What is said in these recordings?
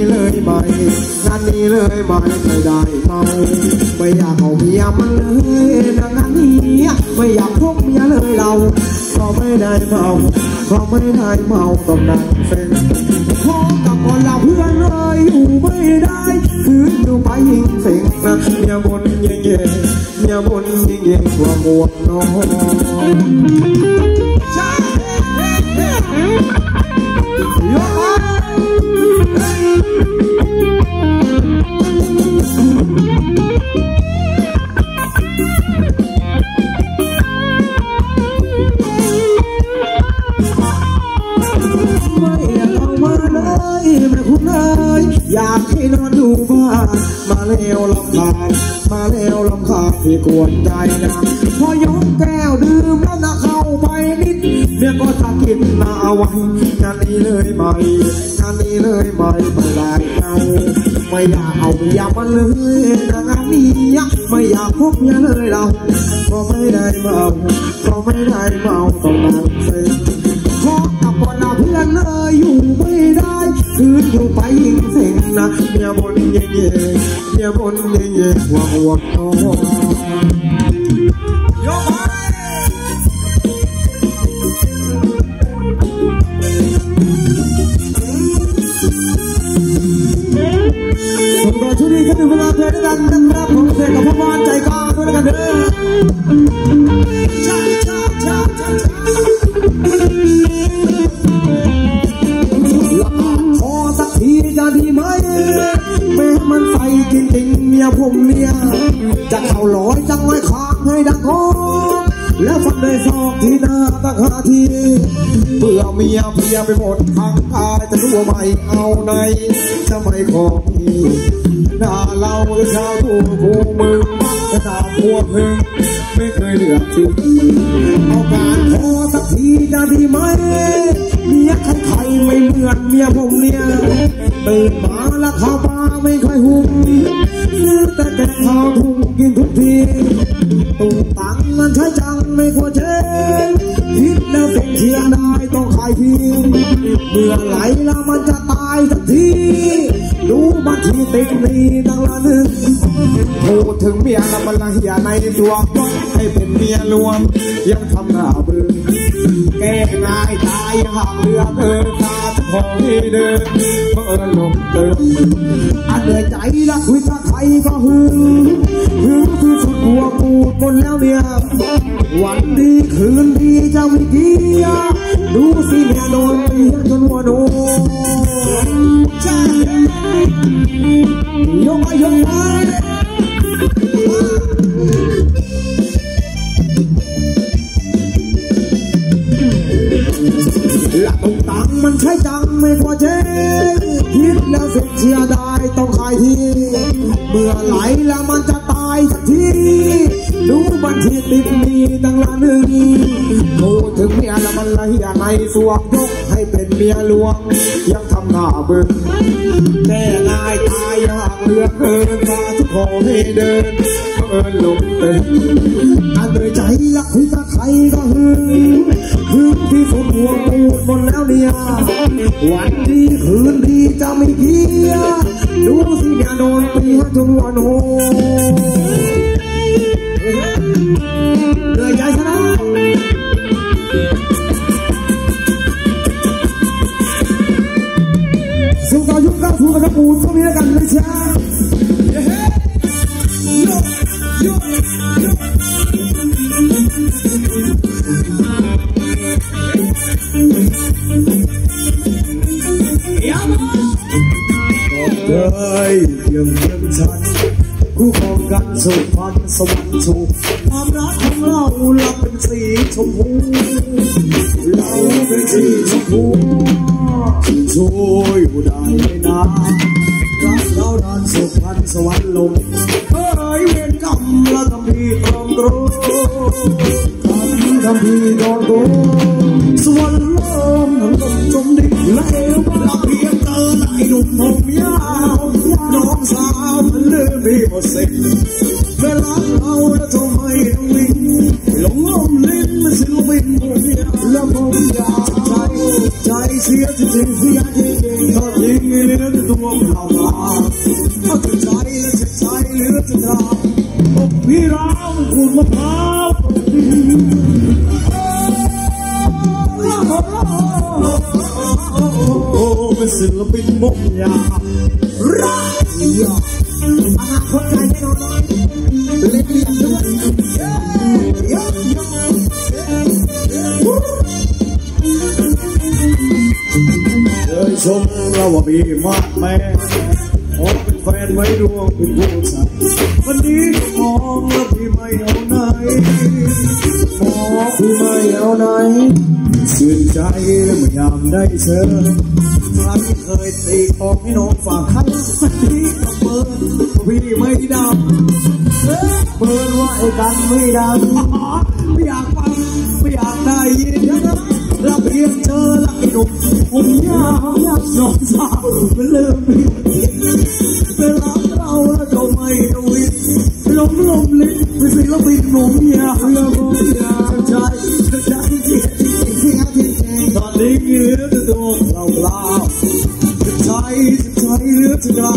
ี้เลยไหมงานนี้เลยไหมไม่ได้เมาไม่อยากเอาเมียมันเลยนะงานนี้ไม่อยากพกเมียเลยเราเพราไม่ได้เมาเพราไม่ได้เมาต้องนั่งเป็นขอกับคนเราเพื่อนเลยอยู่ไม่ได้คืนอยู่ไปยิ่งเส็งนะเมียบนเย่เย่เมียบนเย่เย่กว่าหมวกนอนใช่ยกมาไม่ อยากเอามาเลยแม่คุณเอ้ยอยากให้นอนดูบ้าน มาแล้วลำคาญมาแล้วลำคาญที่กวนใจนะพอยกแก้วดื่มแล้วนะเข้าไปนิดเมียก็จะกินมาเอาไว้งานนี้เลยไหมงานนี้เลยไหมไม่ได้เอาไม่อยากเอาอยามาเลยนะงานนี้ไม่อยากพบเมียเลยเราเพราะไม่ได้เมาเพราะไม่ได้เมาต้องนั่งเซ็งขอกับคนเราเพื่อนเลยอยู่ไม่ได้คืนอยู่ไปยิ่ง เซ็งนะเมียบนเย่เย่เมียบนเย่เย่หัวหัวคอยกไปส่งต่อช่วงนี้กันดูเวลาเพลงด้วยกันนะครับผมเพลงกับพ่อบ้านใจกล้าด้วยกันเด้อ มันใส่จริงๆเมียผมเนี่ย จะเข้าร้อยจังไว้ค้างให้ดังโอแล้วฟันได้ซอกที่หน้าตั้งหาทีเบื่อเมียเพียไปหมดทางกายจะรู้ว่าไม่เอาไหนจะไม่ขอพี่หน้าเราเช้าทูกูมึงจะตามพวกมึง ไม่เคยเลือจริงเอาการพอสักทีจะดีไหมเมียใครๆไม่เหมือนเมียผมเนี่ยตื่นมาแล้วข้าวปลาไม่ค่อยหุงซื้อแต่แกงข้าวทุ่งกินทุกที ตุงตังมันใช้จังไม่ควรเช็งคิดแล้วเป็นเชียงได้ต้องขายทีเมื่อไหลแล้วมันจะตายสักที ดูมันทีติดนี่ตั้งละหนึ่งพูดถึงเมียแล้วมันละเหียในตัวให้เป็นเมียรวม ยังทำหน้าเบื่อแก้ง่ายตายหากเรือเดินตาจะขอให้เดินเมื่อลมเดินอันเหนื่อยใจละคุยถ้าใคร ก็หึงหึงที่สุดหัวปูดหมดแล้วเนี่ยวันดีคืนดีจะไม่เกี่ยดูสิเมียโดนเมียจนหัวโนยกไปยกไปหลักตรงตังมันใช้จังไม่พอเจ๊ แล้วสียเชียได้ต้องขายทีเมื่อไหลแล้วมันจะตายสักทีดูบัญชีติดหนี้ตั้งละหนึ่งพูถึงเมียแล้วมันละเหียในสวงยกให้เป็นเมียหลวง ยังทำหน้าเบิ่งแน่ง่ายตายยากเหลือเกินตาทุกขอให้เดินเอินลงเต็มอันโดยใจละคุยกับ รก็หึงหึงที่สุดหัวปูดหมดแล้วเนี่ยวันดีคืนดีจะไม่เกี่ยดูสิเนี่ยโดนเปียจนวันโหเหนื่อยใจซะนะสู้ต่อยุก้าถูกกับปูนก็มีแล้วกันนะจ๊ะ ครองกัน จะกรอบอกพี่ร้องขูมะพราวปกโอ้เป็นศิลปินมุกยารักยาอนาคตใจแน่นอนเล่นเรียนด้วยยกยเคยชมเราว่ามีมากแม่ขอเป็นแฟนไว้ดวงเป็นผู้สัต วันนี้ขอพี่ไม่เอาไหนขอพี่ไม่เอาไหนชื่นใจและมื่ยามได้เจอใครเคยตีกอกให้น้องฝากคันี่เบิร์นพี่ไม่ดำเบิร์นว่าไอ้กันไม่ดำไม่อยากฟังไม่อยากได้ยินนะรับเรียนเจอรักไอ้หนุ่มคนยาวยากน้องสาวไม่นเรื่องผิดเป็รักเราแล้วก็ไม่รู้ มลิ้นมีศิลปินหนุ่มยาวละมุนยาใจใจเสียเสียเสียตอนนี้เหลือแต่ดวเราปล่าใจใจเหลือแต่กลา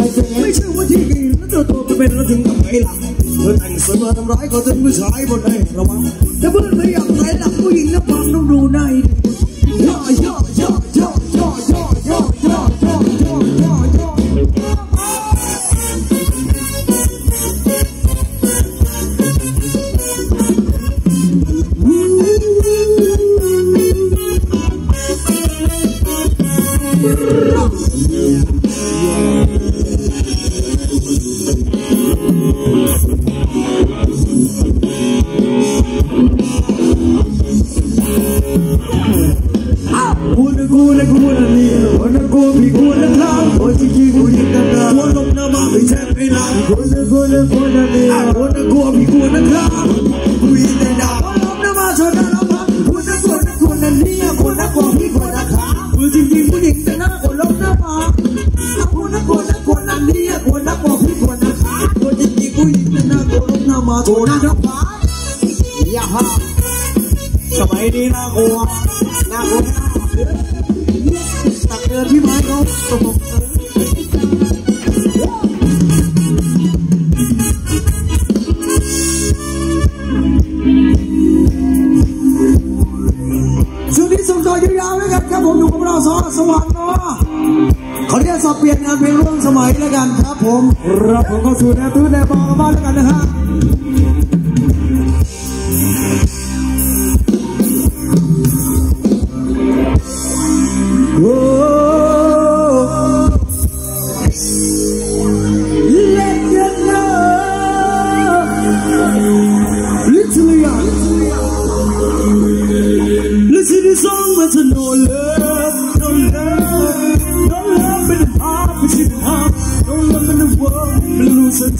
ไม่ใช่ว่าที่ดีแล้วเจ้โตัวก็เป็นแล้วถึงกับไหล่ะเธอแต่งสวยมาทำร้ายเขาถึงผู้ชาบนให้ระวังถ้าเพื่อนไม่อยากไหลหลังผู้หญิงแะวฟังต้องดูใด้ดี กูน่าจะไปอยาห้าสมัยนี้นะกูน่ากลัวตักเตือนที่ไม้เขาสมองช่วงนี้ส่งต่อยาวแล้วกันครัผมดูกับเราสองสว่างเนาะขอเรียกสอเปลี่ยนงานเป็นร่วมสมัยแล้วกันครับผม รับผมก็สู่แนวตื้นแนวบองกันบ้างแล้วกันนะฮะ Things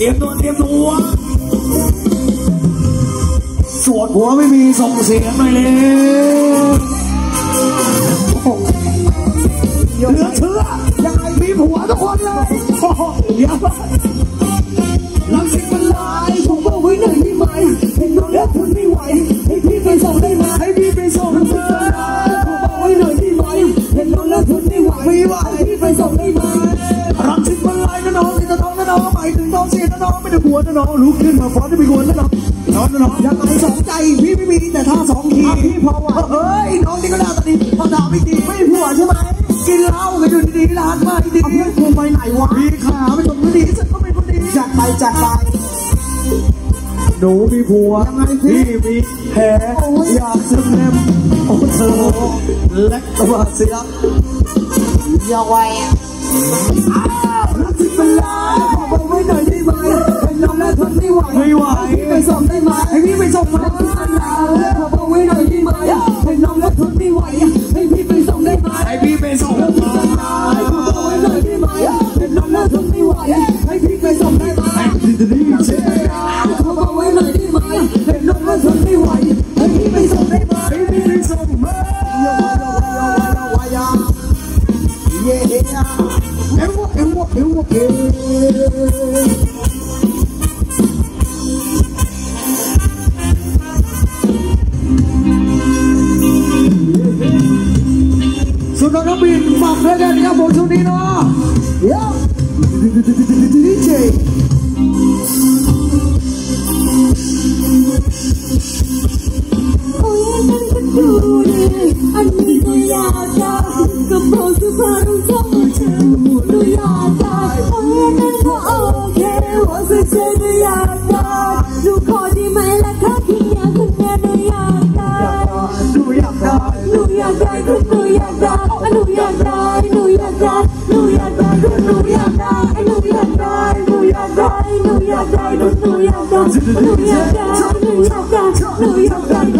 เตรียมตัวเตรียมตัวสวดหัวไม่มีส่งเสียงหน่เลยเหลือเชื่อยังไงมีผัวทุกคนเลยเดี๋ยว ไปถึงน้องเสียนะน้องไม่ได้ปวดนะน้องลุกขึ้นมาฟ้อนจะไปกวนนะน้องน้องนะน้องอย่าไปสองใจพี่ไม่มีแต่ท่าสองทีพี่พอวะเอ้ยน้องนี่ก็น่าตาดีพอด่าไม่ดีไม่หัวใช่ไหมกินเหล้ากันอยู่ดีๆร้านมาดีๆเพื่อนกูไปไหนวะดีขาไม่ตรงดีฉันก็ไม่พอดีจัดไปจัดไปหนูมีผัวพี่มีแผลอยากจะแนมโอ้เธอและตัวเสียอย่าไว้รักจิตเป็นไร 所以 พื่อเธอก็อยากได้ดูขอได้ไหมล่ะคะพี่อยากคนเดียวหนูอยากได้หนูอยากได้หนูอยากได้คุณหนูอยากได้หนูอยากได้หนูอยากได้หนูอยากได้คุณหนูอยากได้หนูอยากได้หนูอยากได้หนูอยากได้หนูอยากได้หนูอยากได้หนูอยากได้หนูอยากได้หนูอยากได้หนูอยากได้หนูอยากได้หนูอยากได้หนูอยากได้หนูอยากได้หนูอยากได้หนูอยากไดือนูอยากได้หนูอยากได้ห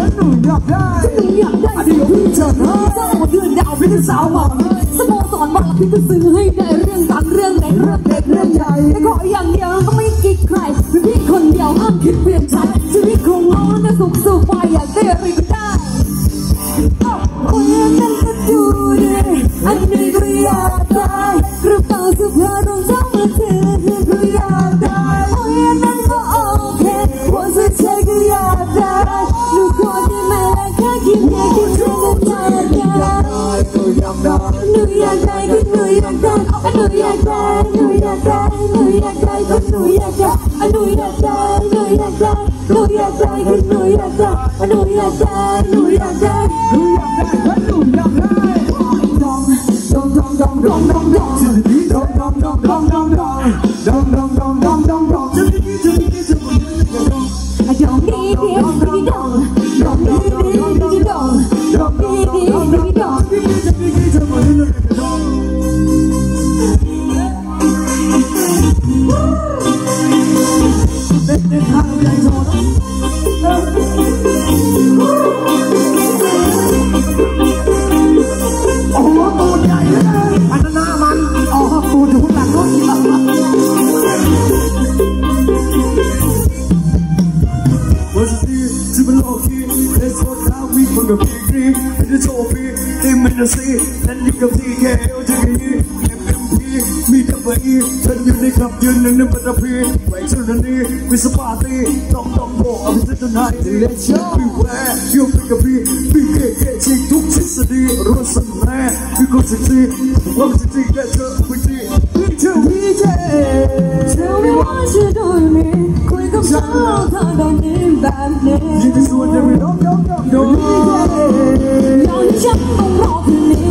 นูอยากได้หนูอยากได้หนูอยากได้หนูอยากได้ ใจชีวิตของเราจะสุขสุขไปอยากได้อะไร นูอยากได้หนูอยากได้หนูอยากได้หนูอยากได้ก็หนูอยากได้หนูอยากได้หนูอ แก้วจะมีเต็มเต็มที่มีแต่ใบฉันอยู่ในขับยืนหนึ่งในปัตตพีไหวชุดนี้มีสปาร์ตี้ต้องต้องโบกอภิสิทธิ์นายถึงและชอบพี่แวร์ยูพี่กับพี่พี่เก๋เก๋ชิงทุกทฤษฎีร้สึกแม่พี่คนสิทธิ์วามสิทธิ์และเธอพี่ที่ To PJ Tell me what you doing me คุยกับฉันเราทางตอนนี้แบบนี้ยินดีสวัสดีน้องน้องน้องน้อง PJ อย่างที่ฉันต้องรอคืนนี้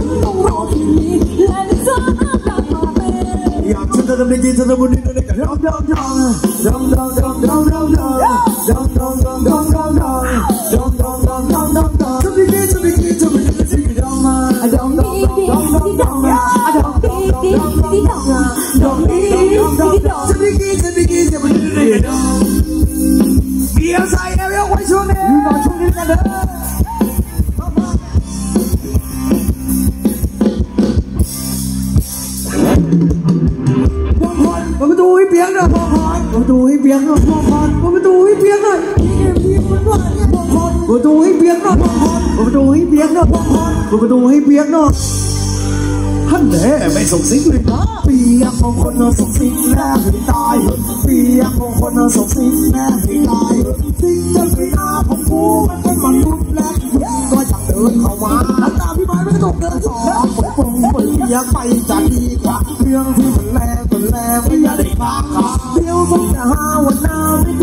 Dum dum dum dum dum dum. Dum dum dum dum dum dum. ประตูให้เปียกหน่อยพ่อพรเปิดประตูให้เปียกหน่อยพี่พี่มันว่าเนี่ยพ่อพรเปิดประตูให้เปียกหน่อยพ่อพรเปิดประตูให้เปียกหน่อยพ่อพรเปิดประตูให้เปียกหน่อยท่านแน่ไม่ส่งสิงเลยนะเปียกของคนน่ะส่งสิงแน่ให้ตายเปียกของคนน่ะส่งสิงแน่ให้ตายสิงจะไปหน้าของกูมันเป็นมนุษย์แล้วก็อยากเดินเข้ามาน้ำตาพี่ไม้ไม่กระตกเดินสองปงปงเปียกไปจะดีกว่าเรื่องที่มันแรงมันแรงไม่อยากได้ปา Sister, how would now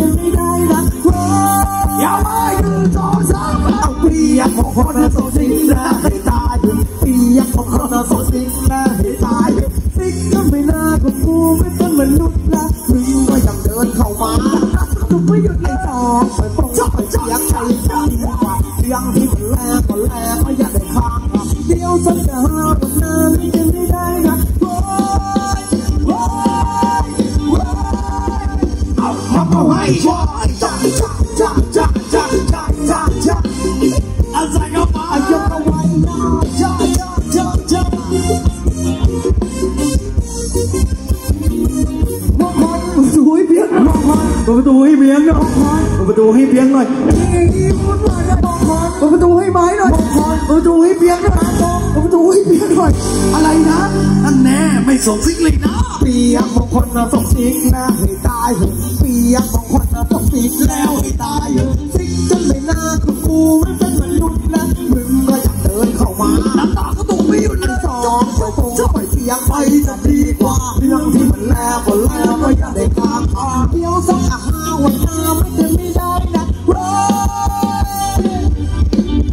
งซิกเลยนะปียกบางคนนะส่งซิกนะให้ตายเหปียกบางคนนะส่งซิกแล้วให้ตายเหอะซิกจนเลยนะาคือกูไม่เป็นมนุษย์นะมึงก็อยากเดินเข้ามาน้ำตาก็ตกไม่หยุดนะสองก็คงจไปเปียกไปจะดีกว่าเรื่องที่มันแล้วก็แล้วม่อยากได้ข้ามอ่าเดียวสักอาหาวันหน้าไม่จะไม่ได้นะ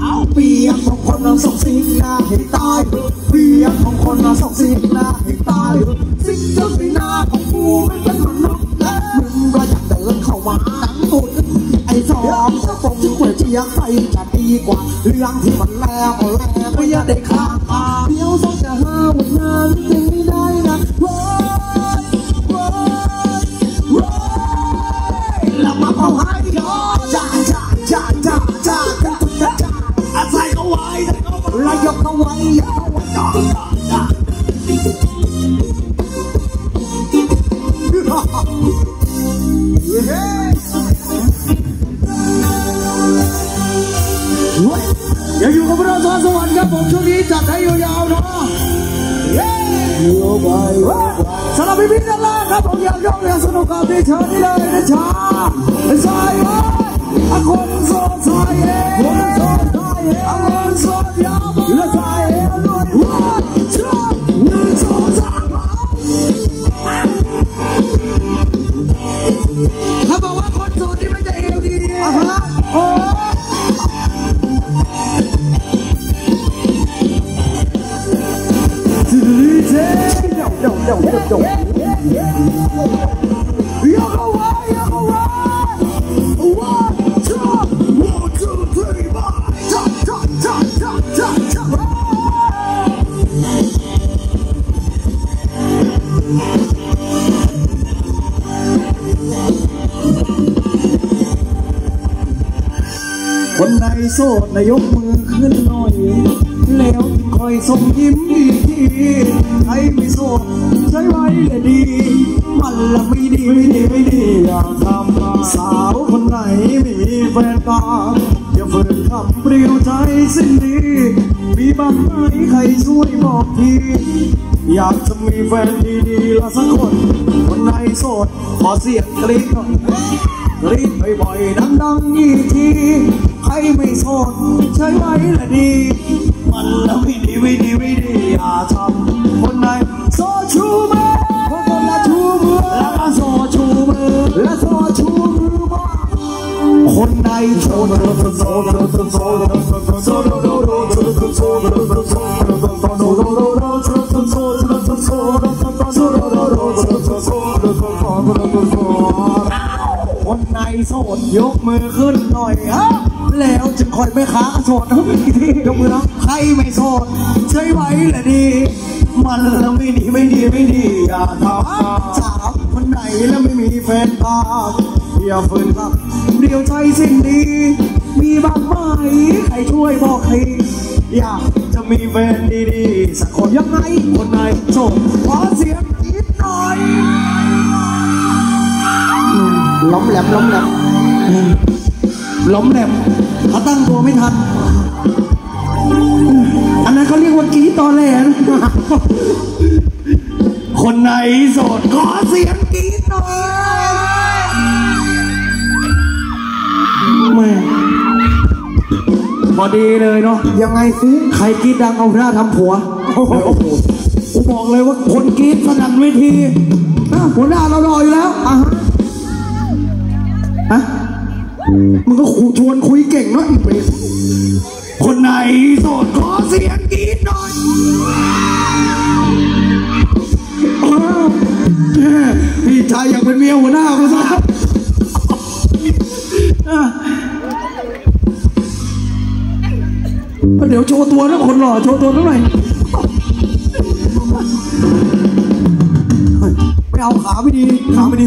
เอาเปียกบางคนเราส่งซิกนะให้ตายเปียกของคนเราส่งซิกนะ ลี้ยงไปจะดีกว่าเรื่องที่มันแล้วแล้ไม่ได้ค้าง 也有个不知道啥时候人家蹦出你咋才有要呢？咱那边边的啦，那朋友聊聊是弄咖啡茶的啦，那茶，茶哟，啊，工作茶耶，工作茶耶，啊，工作呀，有了茶。don't, just don't. You go away, you go away. One, two, one, two, three, four. Top, top, top, top, top, top. When I saw the young man, I knew he was going to be. ใครไม่โสดใช้ไว้เลยดี มันละไม่ดีไม่ดีไม่ดีอย่าทำสาวคนไหนมีแฟนตาอย่าฝืนทำเปลิวใจสิ้นดีมีบ้างไหมใครช่วยบอกที อยากจะมีแฟนดีๆละสักคนคนไหนโสดขอเสียงกรี๊ก่อยกรี๊ดบ่อยๆดังๆอีกที ใครไม่สนใช่ไหมล่ะดี มันแล้วไม่ดีไม่ดีไม่ดีอย่าทำคนไหนโซชูมือคนคนละชูมือแล้วก็โซชูมือและโซชูมือบ้าคนไหนโซโซโซโซโซโซโซโซโนในโสดยกมือขึ้นหน่อยฮะ จะคอยไม่ค้าโสดนะพี่ยกมือนะใครไม่โสดใช่ไหมแหละดี มันละไม่ดีไม่ดีไม่ดีอย่าถาสาวคนไหนแล้วไม่มีแฟนบ้าอย่าฝืนรักเดียวใจสิ่งดี มีบ้างไหมใครช่วยบอกให้อยากจะมีแฟนดีๆสักคนยังไงคนไหนโสดขอเสียงอีกหน่อยล้มแหลมล้มแหลมล้มแหลม เขาตั้งตัวไม่ทัน อันนั้นเขาเรียกว่ากีตอแหลนคนไหนโสดขอเสียงกีตอหนยแม่พอดีเลยเนาะยังไงซิใครกรี๊ดังเอาหน้าทำผัวโอ้โหบอกเลยว่าคนกรี๊ดสนั่นเวทีอะหัวหน้าเรารออยู่แล้วอะ มึงก็ขู่ชวนคุยเก่งนเนาะคนไหนโสดขอเสียงกีดหน่อยพี่ชายอยากเป็นเมียหัวหน้าเราซะเดี๋ยวโชว์ตัวนะคนหล่อโชว์ตัวนักหน่อยไปเอาขาไม่ดีขาไม่ดี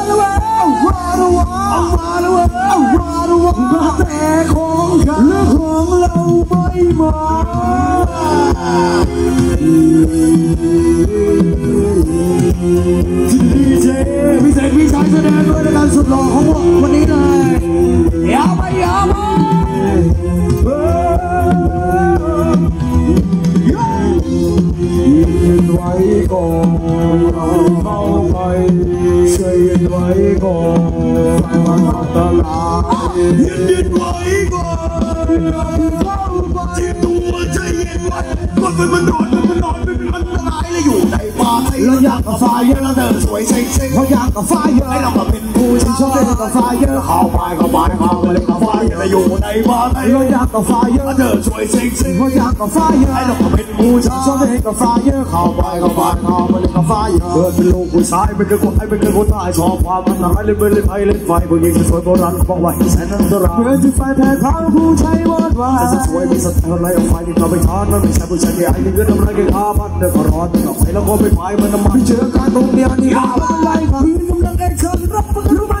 แล้วมาแล้วมาแล้วแต่ของฉันและของเราไม่มาดีเจพิเศษพี่ชายแสดงด้วยในการสุดหล่อของวันนี้ นไว้ก่อนเราเข้าไปที่ตัวใจเย็นไว้ก่อนมันนอนมันนอนมันเป็นอันตรายเลยอยู่ในป่าเราอยากกับไฟเยอะแล้วเธอสวยเซ็งเซ็งเขาอยากกับไฟเยอะให้เรามาเป็นผู้ชายชอบกับไฟเยอะเข้าไปเข้าไปเข้าไปเล่นกับไฟเยอะอยู่ในป่าเราอยากกับไฟเยอะเธอสวยเซ็งเซ็งเขาอยากกับไฟเยอะให้เราเป็นผู้ชายชอบเล่นกับไฟเยอะเข้าไปเข้าไปเข้าไปเล่นกับไฟเยอะเกิดเป็นลูกผู้ชายเป็นคนไทยเป็นคนใต้ชอบความมันหายเล่นเล่นไฟเล่นไฟผู้หญิงสวยโบราณบอกว่าแสนอันตรายเพื่อที่ไฟแพ้ทางผู้ชายวอดวายจะสวยมีสติอะไรเอาไฟที่เขาไปทานมันไม่ใช่ผู้ชายที่ไอ้นี่เงินทำไรกันข้าพันเดือดร้อนกับไฟแล้วก็ไม่ไฟมันน้ำมันเจอการตรงเดียวนี่อะไรครับพี่กำลังเอ็กซ์รับรู้มา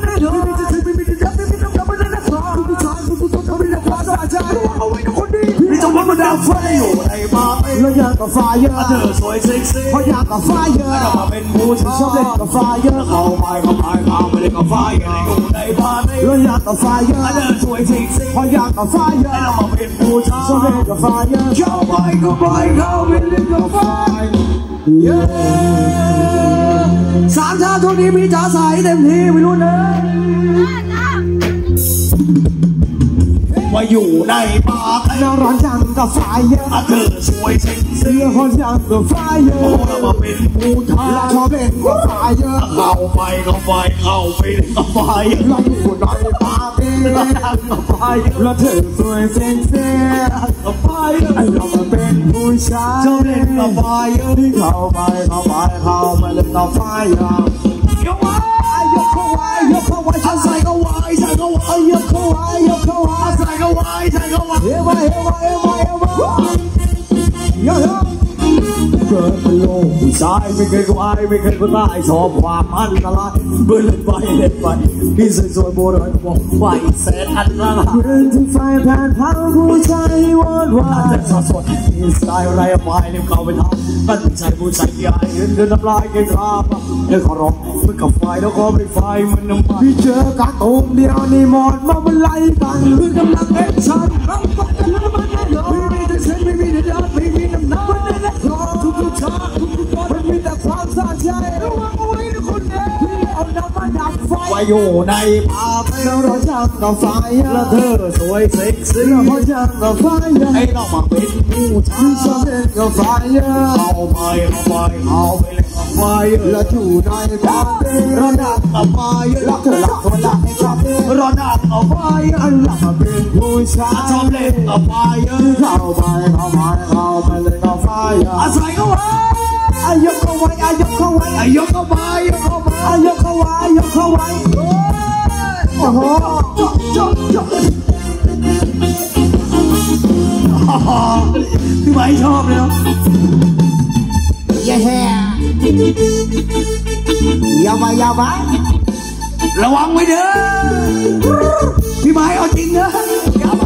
แน่เดี๋ยว ต้องมาดาวไฟอยู่ในมาเราอยากกับไฟเยอะเธอสวยเซ็กซี่เพราะอยากกับไฟเยอะเราเป็นผู้ชายชอบเล่นกับไฟเยอะเข้าไปเข้าไปเข้าไปเล่นกับไฟเยอะอยู่ในบ้านเราอยากกับไฟเยอะเธอสวยเซ็กซี่เพราะอยากกับไฟเยอะเราเป็นผู้ชายชอบเล่นกับไฟเยอะเข้าไปเข้าไปเข้าไปเล่นกับไฟเยอะสามชาติช่วงนี้มีจ๋าใสเต็มที่ไม่รู้เนอะ ว่าอยู่ในป่าแต่เราร้อนจังกับไฟเยอะเธอสวยเซ็กซี่ร้อนจังกับไฟเยอะเรามาเป็นผู้ชายชอบเล่นกับไฟเยอะเข้าไปเข้าไปเข้าไปเล่นกับไฟเราอยู่ในป่าเองเรากับไฟแล้วเธอสวยเซ็กซี่กับไฟเรามาเป็นผู้ชายชอบเล่นกับไฟเยอะที่เข้าไปเข้าไปเข้าไปเล่นกับไฟเยอะ ยกเข้าไว้ฉันใส่เข้าไว้ใส่เข้าไว้ยกเข้าไว้ยกเข้าไว้ใส่เข้าไว้ใส่เข้าไว้เฮ้ยเฮ้ยเฮ้ยเฮ้ยเฮ้ยวาย เกิดเป็นโลกผู้ชายไม่เคยก็อายไม่เคยก็ได้ชอบความอันตรายเบื่อเล่นไปเล่นไปพี่สวยๆโบราณบอกไฟแสนอันตรายเดินที่ไฟแผ่นเผาผู้ชายวอดวายแต่สดสดมีสไตล์ไรอาไปเรียกเขาไปทำกันใจผู้ชายที่อายเดินเดินน้ำลายก่งครับเดินขอร้องเมื่อกับไฟแล้วก็ไม่ไฟมันน้ำมันพี่เจอการตูมเดียวนี่หมดมาบรรลัยกันเพื่อกำลังเอ็กชันรับฟังกันแล้วมันแน่นอนไม่มีแต่เส้นไม่มีแต่ยอดไม่มีน้ อนทุกทุกชาติทุกทุก อยู่ในป่าแล้วเราจับกับไฟแล้วเธอสวยเซ็กซี่พอจับกับไฟให้เรามาเป็นผู้ชายชอบเล่นกับไฟเข้าไปเข้าไปเข้าไปเล่นกับไฟแล้วอยู่ในป่าเราดับกับไฟแล้วเธอหลับคนละให้ชอบเราดับกับไฟอันหลับมาเป็นผู้ชายชอบเล่นกับไฟเข้าไปเข้าไปเข้าไปเล่นกับไฟอาศัยเข้าไว้อายกเข้าไว้อายกเข้าไว้อายกเข้าไปอายกเข้าไปอายกเข้าไว้ยกเข้าไว้โอ้โหจบจบจบพี่ไหมชอบเลยเนาะ Yeah, yeah. อย่าไปย่าไประวังไว้เด้อพี่ไหมเอาจริงเด้อย่าไป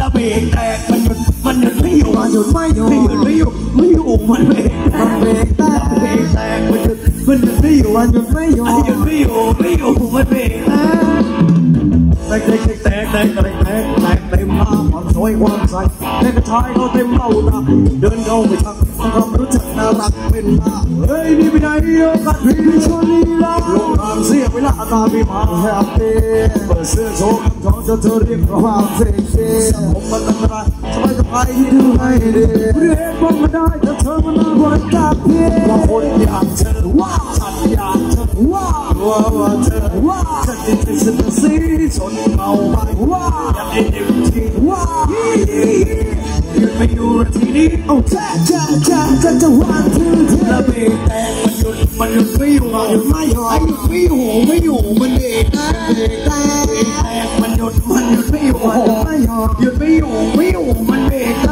ระเบิดแตกมันหยุดมันหยุดไม่อยู่มาหยุดไม่อยู่ไม่หยุดไม่อยู่ไม่อยู่มันเบรกมันเบรกแตระเบิดแตกมันหยุด มันหยุดไม่อยู่มันหยุดไม่ ตกแตกแตกแตกแตกแตกแตกเต็มหน้าความสวยความใสแตกกระชายเขาเต็มเบ้าตาเดินเข้าไปทักความรู้จักน่ารักเป็นตาเฮ้ยนี่ไปไหนโอกาสพี่ชวนนี่ละลงทางเสียเวลาตาพี่มาแฮปปี้เปิดเสื้อโชว์คำท้องจะเธอเรียกความเซ็กซี่ผมมันอันตรายสบายสบายที่ดูให้ดีเรียกบอกมาได้แต่เธอมันน่าบริการเพียว่าคนอยากเธอว่าฉัน อยาว่าว่าว่าเธอว่าฉันจะเป็นสิ่งสีชนเอาไปว่าวอยากได้เต็มที่ว่าวยืนไม่อยู่ที่นี้เอาแจ๊แจ๊แจ๊แจ๊จะวันที่เธอระเบิดแตกมันหยุดมันหยุดไม่อยู่มันหยุดไม่หยุดไม่อยู่ไม่อยู่มันเบรกแตกเบรกแตกมันหยุดมันหยุดไม่อยู่มันหยุดไม่อยู่หยุดไม่อยู่ไม่อยู่มันเบรกแต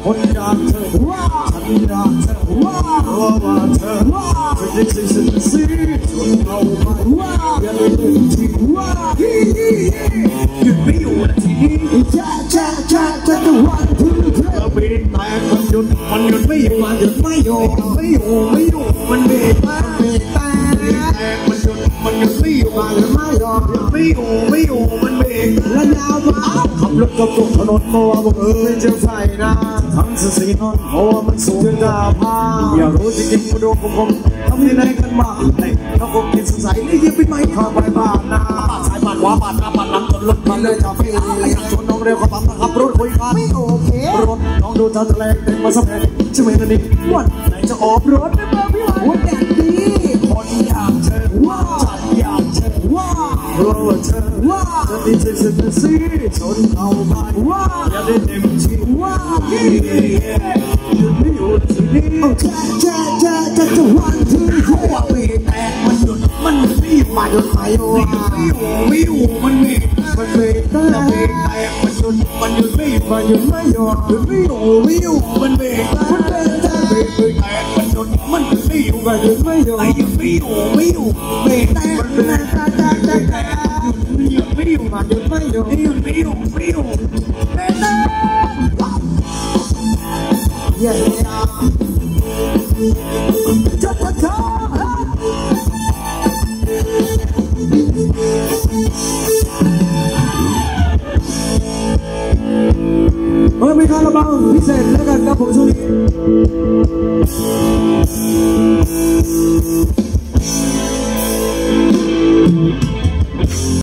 ม่เอาก็ไม่รู้ใส่ว่าจะจะจะอยากเธอเธอเธอรู้ว่าฉันองมีการทำให้เธอผ่านทับมันทุกลีลาลงไม่มีอันทนมาฉันไม่ได้ดังมาเอาไว้เอาไว้ของพี่บอลลังมาคนอยากเธอว่าฉันอยากเธอว่าว่าว่าเธอว่าเธอจะสิ่งสิ่งสิ่งชนเอาไปว่าอย่าลืมที่ว่าหยุดไม่อยู่นะทีนี้แช่แช่แช่แช่จะวันที่เธอเบรกแตกมันหยุดมันหยุดไม่อยู่มาหยุดไม่อยู่ไม่อยู่ไม่อยู่มันเบรกแตกเบรกแตแตกมันหยุดมันหยุดไม่อยู่มาหยุดไม่อยู่ไม่อยู่ไม่อยู่มันเบรกและยาวมาขับรถกระตุกถนนเพราะว่าบังเอิญเจอไฟนะ ทั้งสสีนนท์เพราะว่ามันสูงจนตาพาอย่ารู้จริงๆมาดูผมผมทำยังไงกันบ้างเฮ้ยถ้าผมกินสงสัยนี่ยังเป็นไหมข้าไปบ้านนะบ้านซ้ายบ้านขวาบ้านหน้าบ้านหลังจนรถมันเลยจะพี่ชนน้องเร็วเขับปั๊มขับรถคุยกันไม่โอเครถน้องดูท่าทะเลเต็มมาสักแผ่นใช่ไหมตอนนี้วันไหนจะออกรถได้บ้างพี่หวะหัวแดดดีคนอยากเจอว่าฉันอยากเจอว้า ราะว่าเธอว่าจะดีใจฉันจะซีชนเอาไปว่าอยากได้เต็มที่ว่าเย่เย่ย่หยุดไม่อยู่ที่นี่แช่แช่แช่แช่จะวันที่เธเพราะอว่าเบรกแตกมันหยุดมันหยุดไม่มาหยุดไม่อยู่ไม่อยู่ไม่อยู่มันเบรกมันเบรกแตกเบรกแตกมันหยุดมันหยุดไม่มันหยุดไม่อยู่หยุดไม่อยู่ไม่อยู่มันเบรกมันเบรกแตกเบรกเบรกแตกมันหยุดมันหยุดไม่อยู่มันม่อยู่ไอ้หยุดไม่อยู่ไม่อยู่เบรกแต กมันเบรกแตกแตกแตกแตกหยุดไม่อยู่มันหยุดไม่อยู่หยุ When we call about, we said, look at the opportunity.